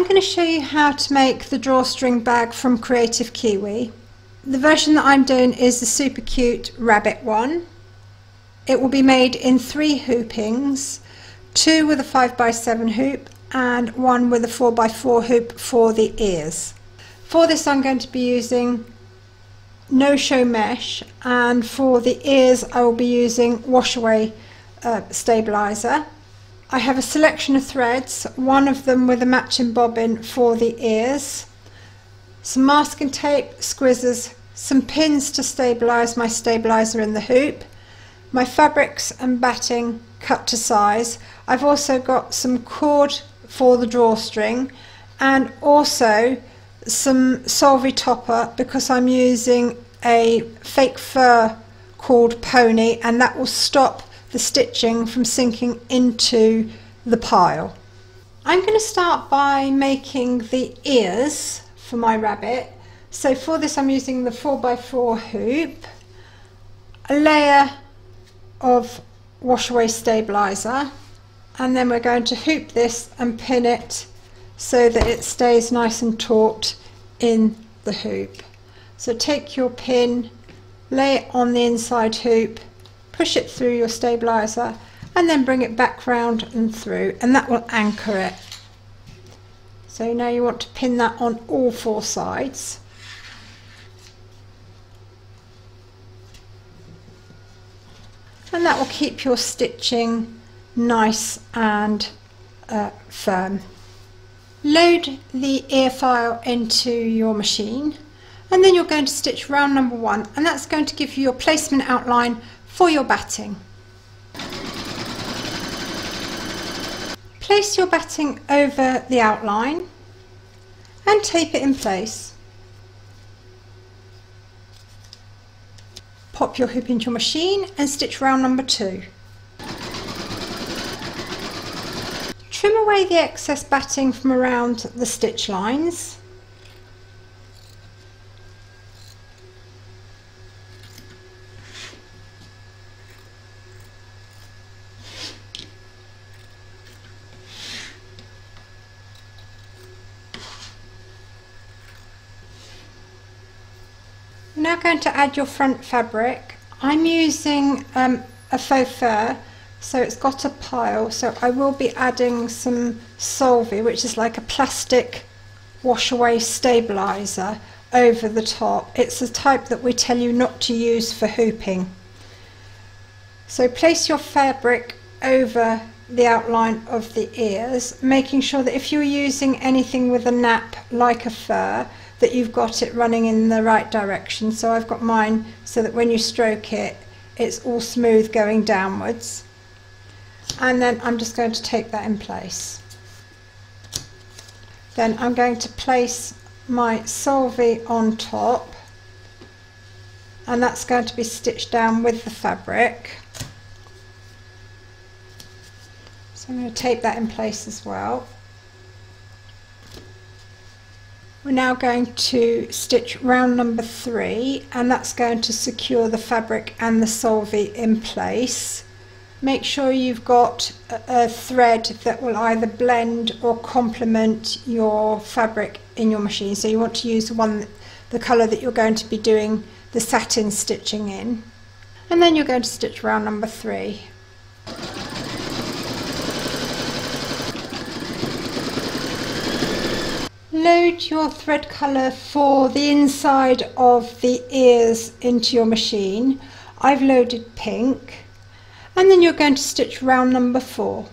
I'm going to show you how to make the drawstring bag from Kreative Kiwi. The version that I'm doing is the super cute rabbit one. It will be made in three hoopings, two with a 5x7 hoop and one with a 4x4 hoop for the ears. For this I'm going to be using no show mesh and for the ears I will be using wash away uh, stabilizer. I have a selection of threads, one of them with a matching bobbin for the ears, some masking tape, squizzors, some pins to stabilise my stabiliser in the hoop, my fabrics and batting cut to size. I've also got some cord for the drawstring and also some Solvy topper because I'm using a fake fur called Pony and that will stop the stitching from sinking into the pile. I'm going to start by making the ears for my rabbit. So for this I'm using the 4x4 hoop, a layer of washaway stabilizer and then we're going to hoop this and pin it so that it stays nice and taut in the hoop. So take your pin, lay it on the inside hoop, push it through your stabilizer and then bring it back round and through and that will anchor it. So now you want to pin that on all four sides. And that will keep your stitching nice and uh, firm. Load the ear file into your machine and then you're going to stitch round number one and that's going to give you your placement outline for your batting. Place your batting over the outline and tape it in place. Pop your hoop into your machine and stitch round number two. Trim away the excess batting from around the stitch lines. Now going to add your front fabric. I'm using um, a faux fur so it's got a pile. So I will be adding some Solvy which is like a plastic wash away stabilizer over the top. It's the type that we tell you not to use for hooping. So place your fabric over the outline of the ears making sure that if you're using anything with a nap like a fur that you've got it running in the right direction so I've got mine so that when you stroke it it's all smooth going downwards and then I'm just going to take that in place. Then I'm going to place my Solvy on top and that's going to be stitched down with the fabric. So I'm going to tape that in place as well. We're now going to stitch round number three and that's going to secure the fabric and the Solvy in place make sure you've got a, a thread that will either blend or complement your fabric in your machine. So you want to use one, the colour that you're going to be doing the satin stitching in. And then you're going to stitch round number three. Load your thread colour for the inside of the ears into your machine. I've loaded pink and then you're going to stitch round number four.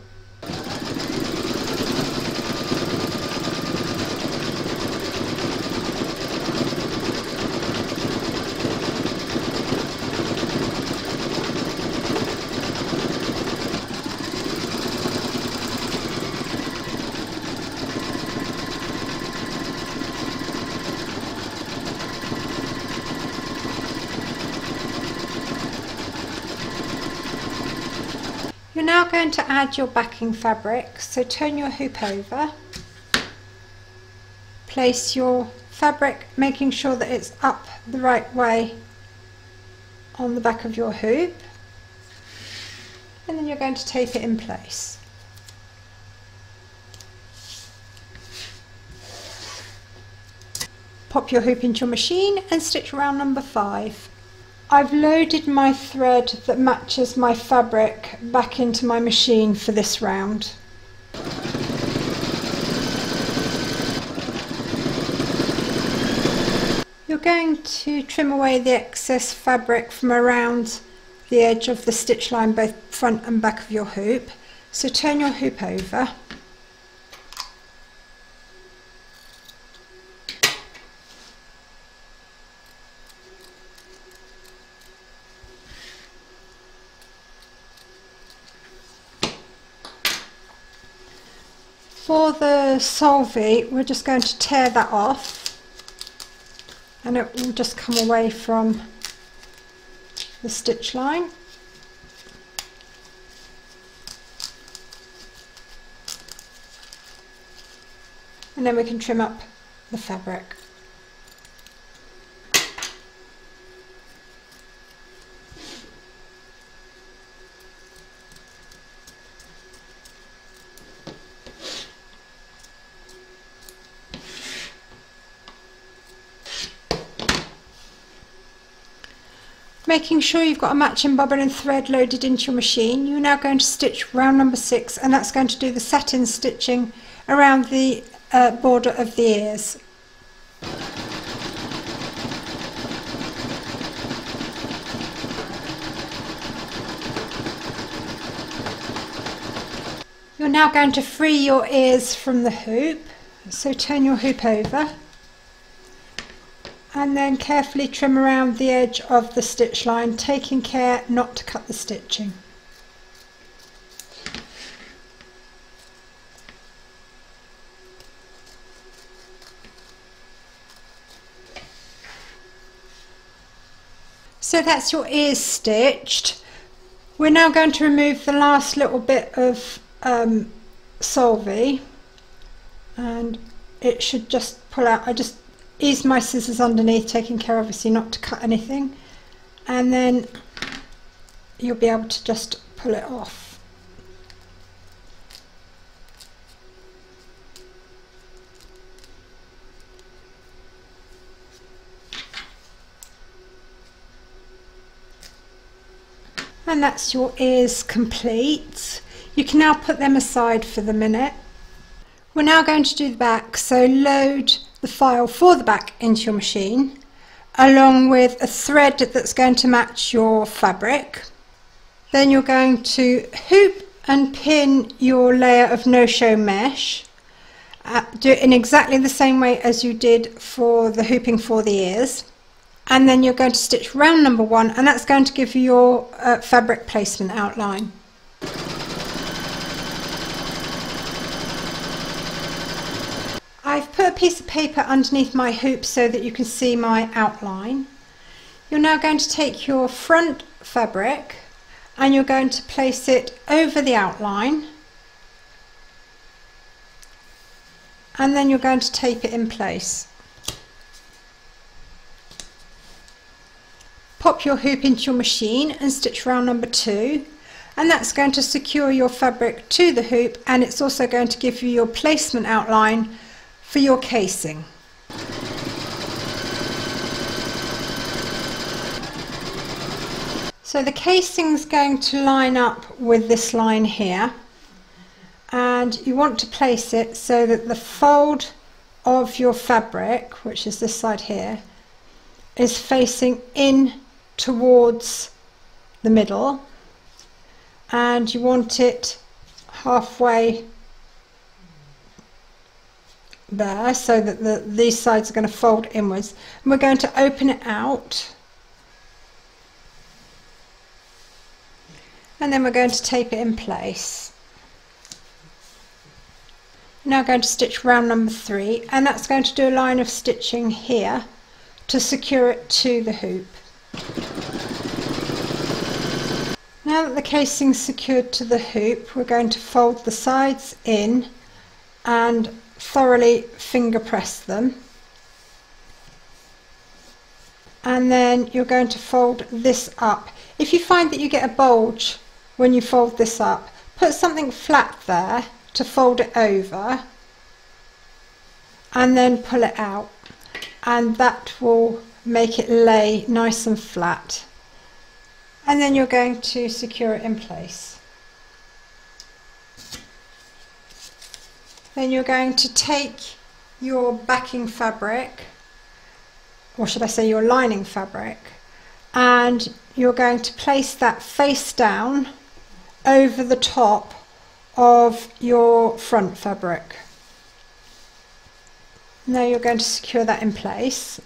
Now going to add your backing fabric, so turn your hoop over, place your fabric making sure that it's up the right way on the back of your hoop and then you're going to tape it in place. pop your hoop into your machine and stitch round number five. I've loaded my thread that matches my fabric back into my machine for this round. You're going to trim away the excess fabric from around the edge of the stitch line both front and back of your hoop. So turn your hoop over For the solvy, we're just going to tear that off and it will just come away from the stitch line. And then we can trim up the fabric. Making sure you've got a matching bobbin and thread loaded into your machine. You're now going to stitch round number six and that's going to do the satin stitching around the uh, border of the ears. You're now going to free your ears from the hoop. So turn your hoop over and then carefully trim around the edge of the stitch line taking care not to cut the stitching. So that's your ears stitched. We're now going to remove the last little bit of um, solvy and it should just pull out. I just ease my scissors underneath, taking care obviously not to cut anything. And then you'll be able to just pull it off. And that's your ears complete. You can now put them aside for the minute. We're now going to do the back, so load the file for the back into your machine along with a thread that's going to match your fabric. Then you're going to hoop and pin your layer of no-show mesh. Uh, do it in exactly the same way as you did for the hooping for the ears. And then you're going to stitch round number one and that's going to give you your uh, fabric placement outline. I've put a piece of paper underneath my hoop so that you can see my outline. You're now going to take your front fabric and you're going to place it over the outline and then you're going to tape it in place. Pop your hoop into your machine and stitch round number two and that's going to secure your fabric to the hoop and it's also going to give you your placement outline for your casing. So the casing is going to line up with this line here and you want to place it so that the fold of your fabric, which is this side here, is facing in towards the middle and you want it halfway there so that the, these sides are going to fold inwards. And we're going to open it out. And then we're going to tape it in place. Now going to stitch round number three and that's going to do a line of stitching here to secure it to the hoop. Now that the casing is secured to the hoop we're going to fold the sides in and thoroughly finger press them and then you're going to fold this up. If you find that you get a bulge when you fold this up, put something flat there to fold it over and then pull it out and that will make it lay nice and flat and then you're going to secure it in place. Then you're going to take your backing fabric, or should I say your lining fabric, and you're going to place that face down over the top of your front fabric. Now you're going to secure that in place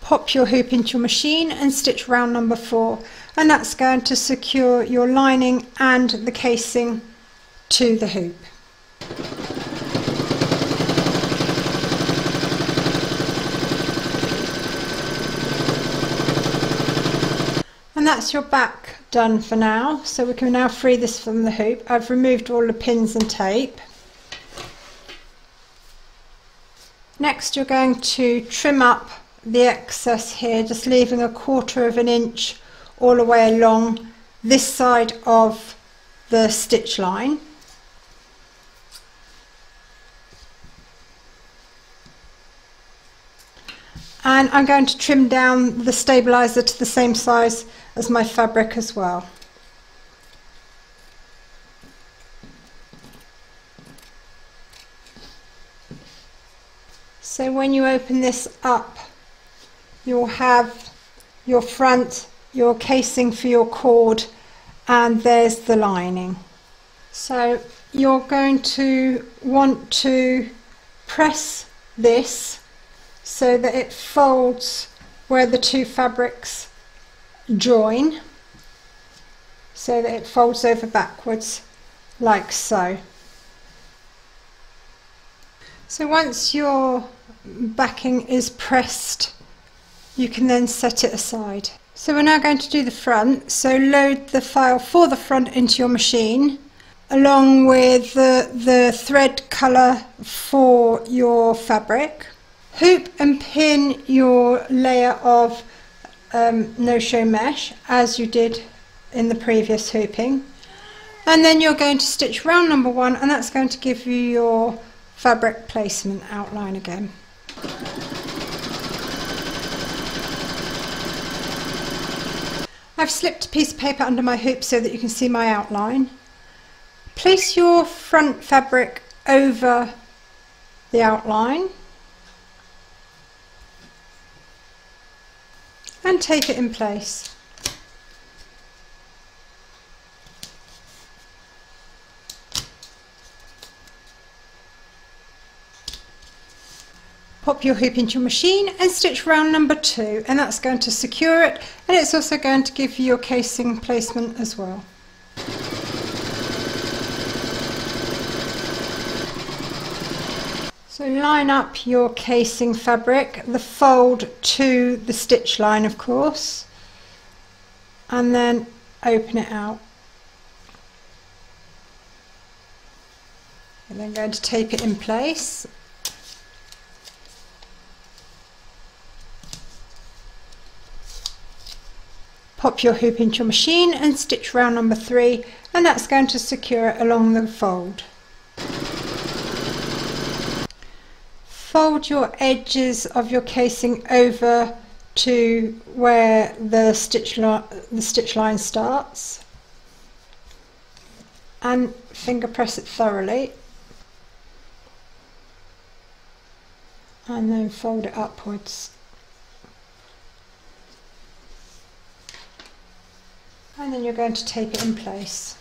pop your hoop into your machine and stitch round number four and that's going to secure your lining and the casing to the hoop. And that's your back done for now. So we can now free this from the hoop. I've removed all the pins and tape. Next you're going to trim up the excess here, just leaving a quarter of an inch all the way along this side of the stitch line. And I'm going to trim down the stabilizer to the same size as my fabric as well. So when you open this up you'll have your front, your casing for your cord, and there's the lining. So you're going to want to press this so that it folds where the two fabrics join so that it folds over backwards like so. So once your backing is pressed you can then set it aside. So we're now going to do the front. So load the file for the front into your machine along with the, the thread colour for your fabric. Hoop and pin your layer of um, no-show mesh as you did in the previous hooping. And then you're going to stitch round number one and that's going to give you your fabric placement outline again. I've slipped a piece of paper under my hoop so that you can see my outline. Place your front fabric over the outline and tape it in place. pop your hoop into your machine and stitch round number two and that's going to secure it and it's also going to give you your casing placement as well. So line up your casing fabric, the fold to the stitch line of course and then open it out. And then going to tape it in place Pop your hoop into your machine and stitch round number three and that's going to secure it along the fold. Fold your edges of your casing over to where the stitch, the stitch line starts. And finger press it thoroughly. And then fold it upwards. And then you're going to tape it in place.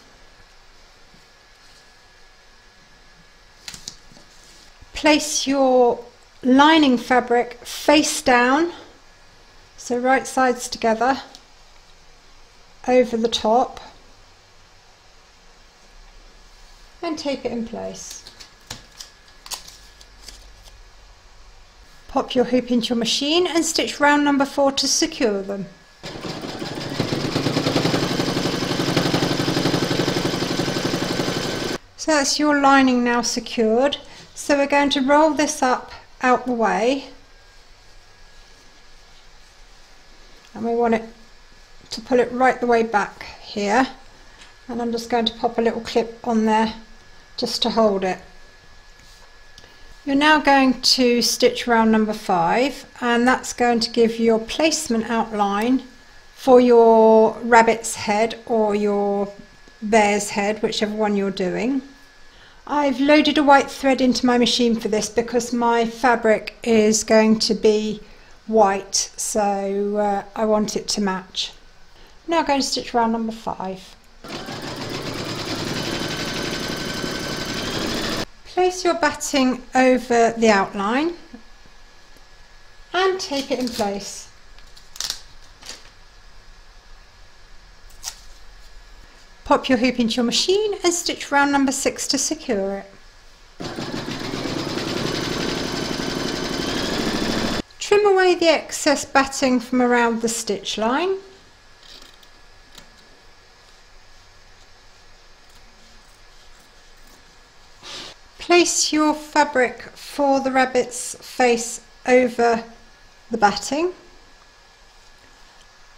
Place your lining fabric face down, so right sides together, over the top, and tape it in place. Pop your hoop into your machine and stitch round number four to secure them. So that's your lining now secured. So we're going to roll this up out the way. And we want it to pull it right the way back here. And I'm just going to pop a little clip on there just to hold it. You're now going to stitch round number five and that's going to give your placement outline for your rabbit's head or your bear's head, whichever one you're doing. I've loaded a white thread into my machine for this because my fabric is going to be white so uh, I want it to match. Now I'm going to stitch round number five. Place your batting over the outline and tape it in place. Pop your hoop into your machine and stitch round number six to secure it. Trim away the excess batting from around the stitch line. Place your fabric for the rabbit's face over the batting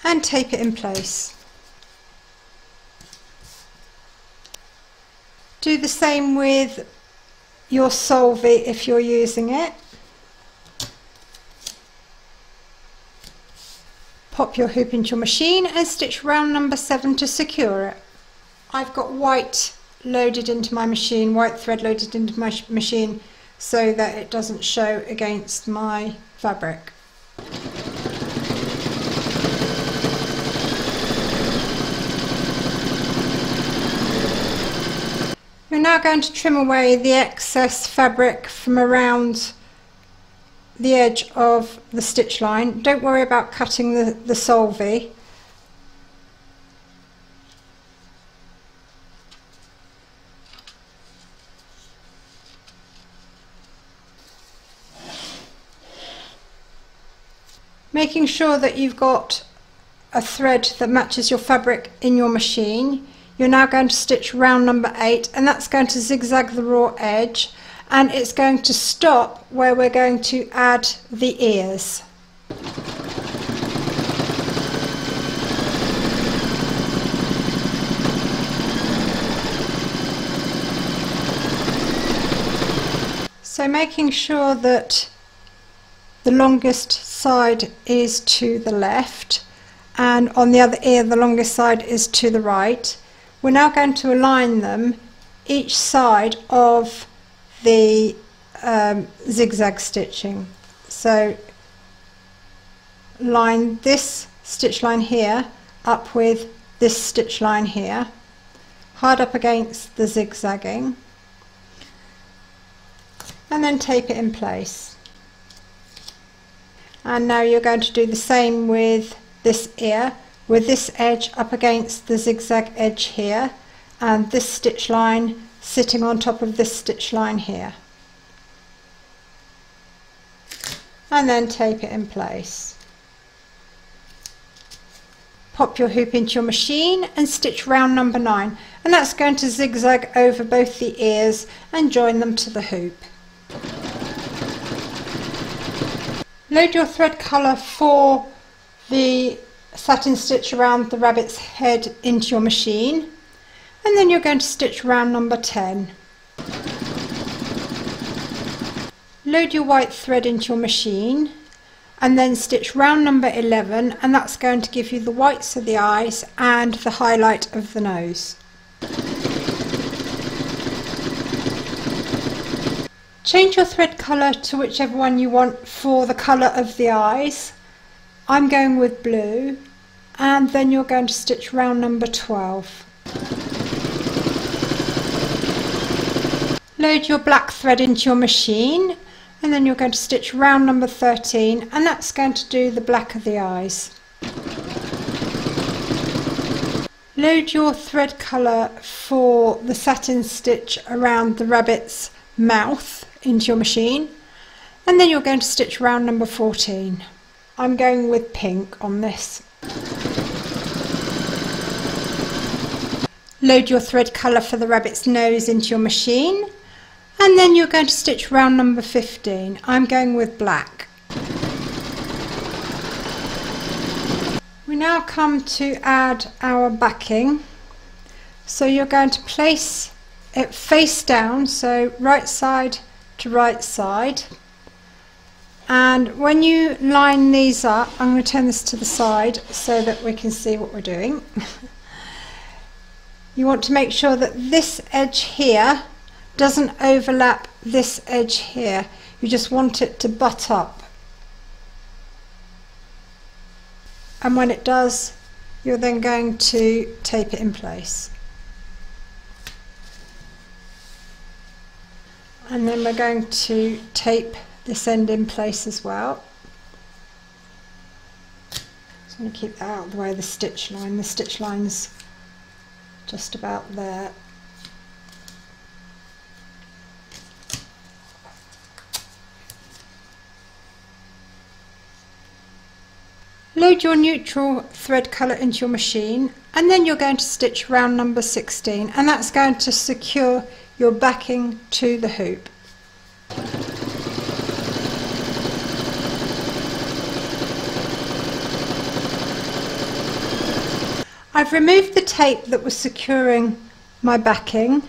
and tape it in place. Do the same with your solvy if you're using it. Pop your hoop into your machine and stitch round number seven to secure it. I've got white loaded into my machine, white thread loaded into my machine so that it doesn't show against my fabric. We're now going to trim away the excess fabric from around the edge of the stitch line. Don't worry about cutting the, the making sure that you've got a thread that matches your fabric in your machine. You're now going to stitch round number eight and that's going to zigzag the raw edge and it's going to stop where we're going to add the ears. So making sure that the longest side is to the left and on the other ear the longest side is to the right. We're now going to align them each side of the um, zigzag stitching. So line this stitch line here up with this stitch line here, hard up against the zigzagging. And then tape it in place. And now you're going to do the same with this ear with this edge up against the zigzag edge here and this stitch line sitting on top of this stitch line here. And then tape it in place. Pop your hoop into your machine and stitch round number nine. And that's going to zigzag over both the ears and join them to the hoop. Load your thread colour for the satin stitch around the rabbit's head into your machine and then you're going to stitch round number 10. Load your white thread into your machine and then stitch round number 11 and that's going to give you the whites of the eyes and the highlight of the nose. Change your thread colour to whichever one you want for the colour of the eyes. I'm going with blue and then you're going to stitch round number 12. Load your black thread into your machine and then you're going to stitch round number 13 and that's going to do the black of the eyes. Load your thread colour for the satin stitch around the rabbit's mouth into your machine and then you're going to stitch round number 14. I'm going with pink on this. Load your thread colour for the rabbit's nose into your machine and then you're going to stitch round number 15. I'm going with black. We now come to add our backing. So you're going to place it face down, so right side to right side and when you line these up I'm going to turn this to the side so that we can see what we're doing. You want to make sure that this edge here doesn't overlap this edge here. You just want it to butt up. And when it does you're then going to tape it in place. And then we're going to tape this end in place as well. Just going to keep that out of the way of the stitch line. The stitch line's just about there. Load your neutral thread colour into your machine and then you're going to stitch round number 16 and that's going to secure your backing to the hoop. I've removed the tape that was securing my backing.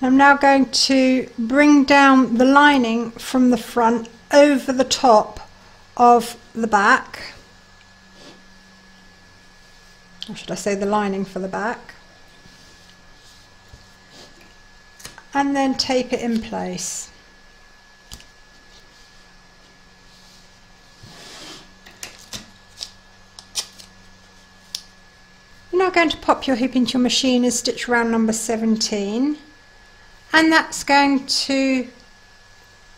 I'm now going to bring down the lining from the front over the top of the back or should I say the lining for the back and then tape it in place. Now going to pop your hoop into your machine and stitch round number 17 and that's going to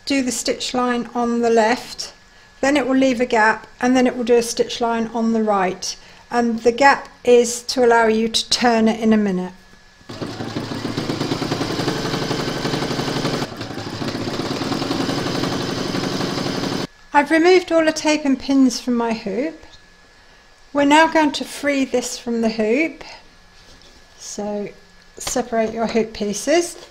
do the stitch line on the left then it will leave a gap and then it will do a stitch line on the right and the gap is to allow you to turn it in a minute. I've removed all the tape and pins from my hoop. We're now going to free this from the hoop. So separate your hoop pieces.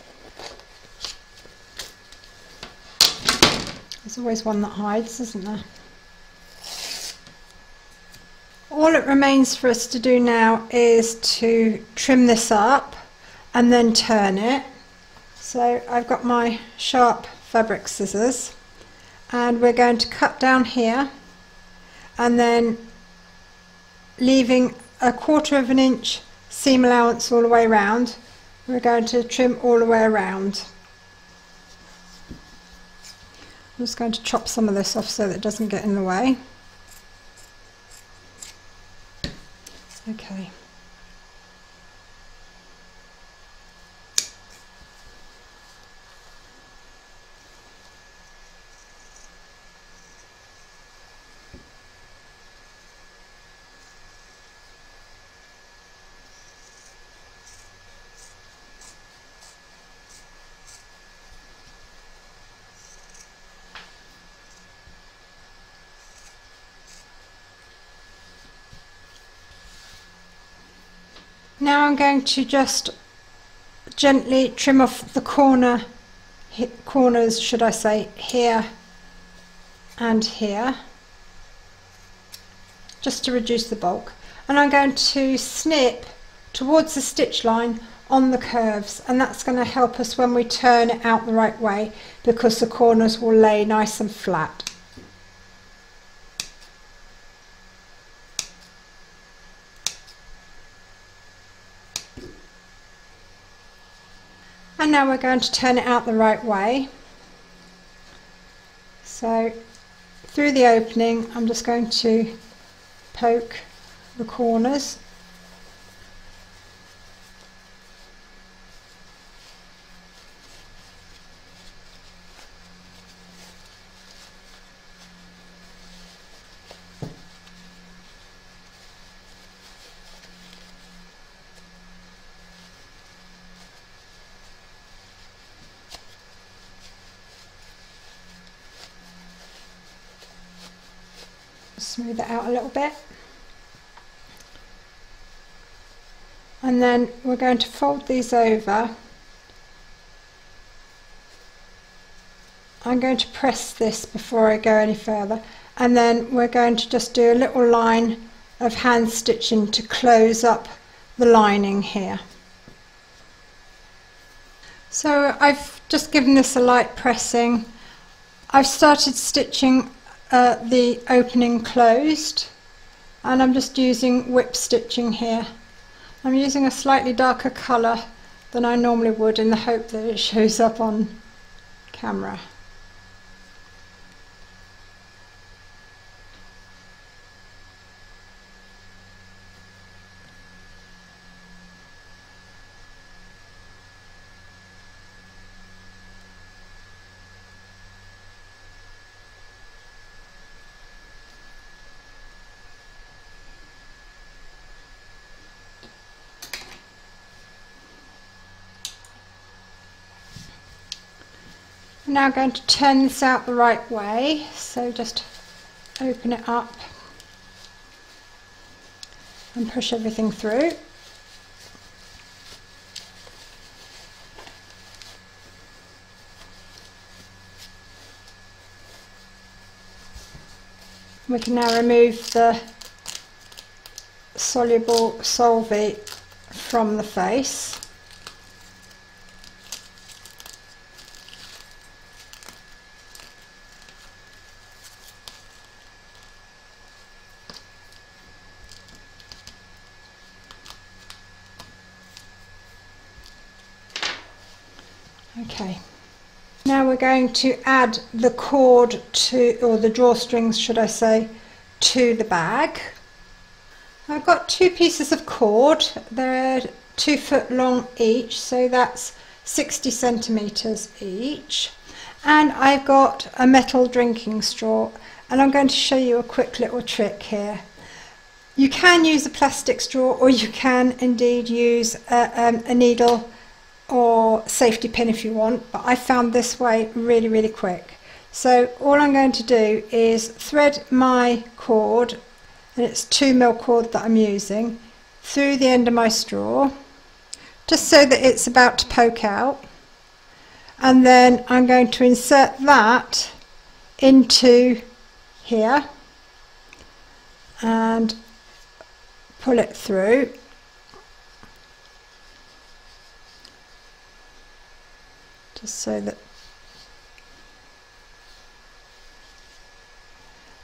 There's always one that hides, isn't there? all it remains for us to do now is to trim this up and then turn it. So I've got my sharp fabric scissors and we're going to cut down here and then leaving a quarter of an inch seam allowance all the way around we're going to trim all the way around. I'm just going to chop some of this off so that it doesn't get in the way. Okay. Now I'm going to just gently trim off the corner corners should I say here and here just to reduce the bulk and I'm going to snip towards the stitch line on the curves and that's going to help us when we turn it out the right way because the corners will lay nice and flat. and now we're going to turn it out the right way. So through the opening I'm just going to poke the corners smooth it out a little bit. And then we're going to fold these over. I'm going to press this before I go any further and then we're going to just do a little line of hand stitching to close up the lining here. So I've just given this a light pressing I've started stitching uh, the opening closed and I'm just using whip stitching here. I'm using a slightly darker colour than I normally would in the hope that it shows up on camera. Now going to turn this out the right way, so just open it up and push everything through. We can now remove the soluble solvy from the face. Okay. Now we're going to add the cord to, or the drawstrings should I say, to the bag. I've got two pieces of cord, they're two foot long each, so that's 60 centimetres each. And I've got a metal drinking straw, and I'm going to show you a quick little trick here. You can use a plastic straw or you can indeed use a, um, a needle or safety pin if you want, but I found this way really, really quick. So all I'm going to do is thread my cord, and it's 2 mil cord that I'm using, through the end of my straw, just so that it's about to poke out. And then I'm going to insert that into here and pull it through just so that.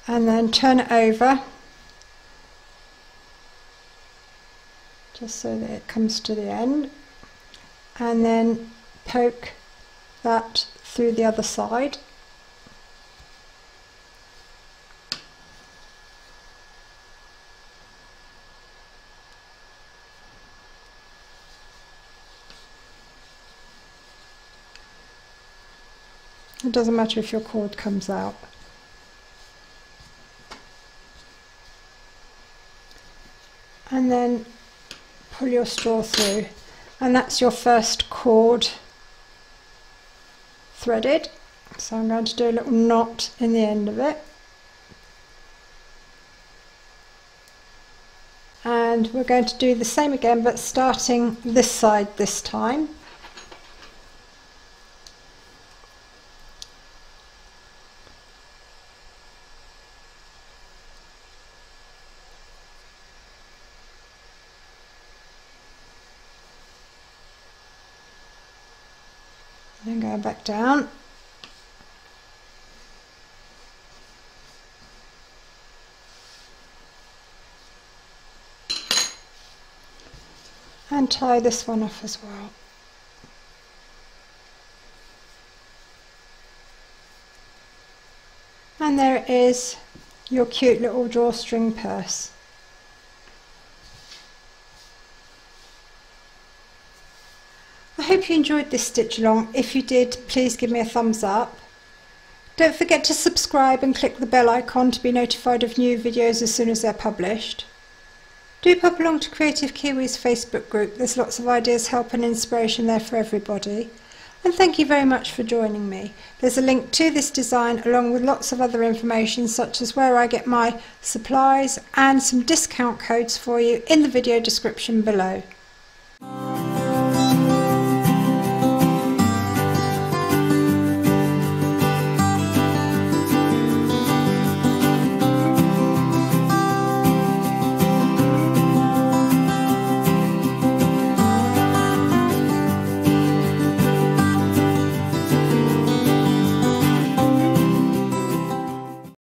And then turn it over. Just so that it comes to the end. And then poke that through the other side It doesn't matter if your cord comes out. And then pull your straw through and that's your first cord threaded. So I'm going to do a little knot in the end of it. And we're going to do the same again but starting this side this time. then go down. And tie this one off as well. And there is your cute little drawstring purse hope you enjoyed this stitch along. If you did, please give me a thumbs up. Don't forget to subscribe and click the bell icon to be notified of new videos as soon as they're published. Do pop along to Kreative Kiwis Facebook group, there's lots of ideas, help and inspiration there for everybody. And thank you very much for joining me. There's a link to this design along with lots of other information such as where I get my supplies and some discount codes for you in the video description below.